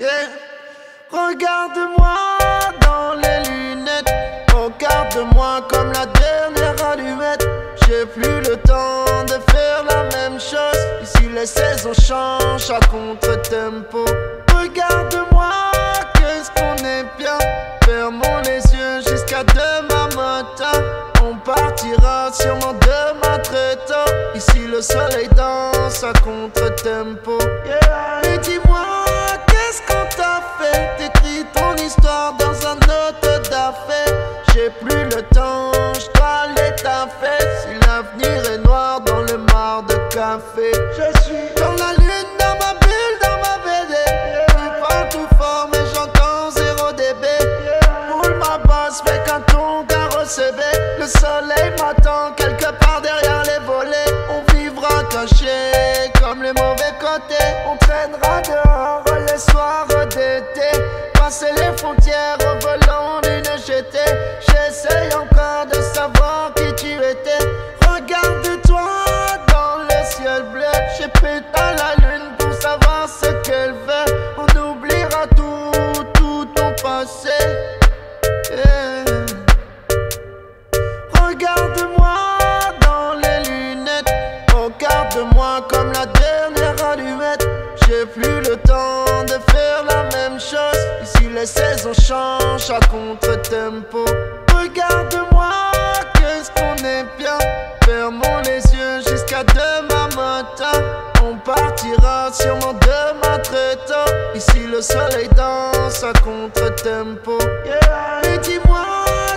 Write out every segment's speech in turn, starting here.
Yeah. Regarde-moi dans les lunettes. Regarde-moi comme la dernière allumette. J'ai plus le temps de faire la même chose. Ici les saisons changent à contre-tempo. Regarde-moi, qu'est-ce qu'on est bien. Fermons les yeux jusqu'à demain matin. On partira sûrement demain très tôt. Ici le soleil danse à contre-tempo. Yeah. Je suis dans la lune, dans ma bulle, dans ma BD. Tu parles tout fort, mais j'entends 0 dB. Roule ma basse, fais qu'un ton CB. Le soleil m'attend quelque part derrière les volets. On vivra caché comme les mauvais côtés. On traînera dehors les soirs d'été. Passer les frontières au volant d'une GT. Les saisons changent à contre-tempo. Regarde-moi, qu'est-ce qu'on est bien. Fermons les yeux jusqu'à demain matin. On partira sûrement demain très tôt. Ici le soleil danse à contre-tempo. Et dis-moi,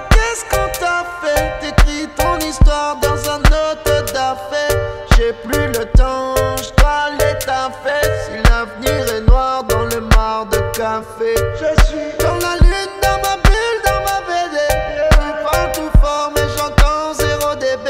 qu'est-ce qu'on t'a fait? T'écris ton histoire dans un note d'affaires. J'ai plus le temps, je dois aller taffer. Si l'avenir est noir je suis dans la lune, dans ma bulle, dans ma BD. Tu parles tout fort, mais j'entends 0 dB.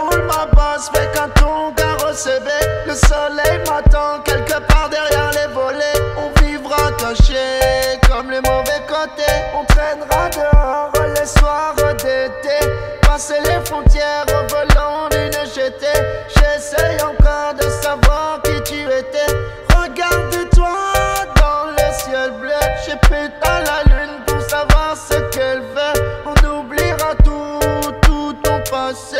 Roule ma basse, fais qu'un ton CB. Le soleil m'attend quelque part derrière les volets. On vivra caché comme les mauvais côtés. On traînera dehors les soirs d'été. Passer les frontières au volant d'une GT. J'essaye encore de chercher pétale à la lune pour savoir ce qu'elle veut. On oubliera tout, tout ton passé.